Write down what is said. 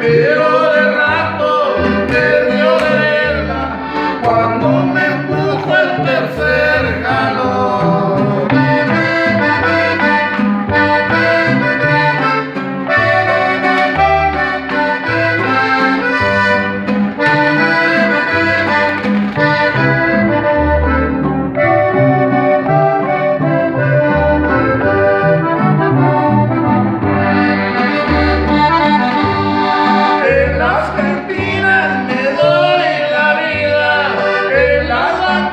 pero de rato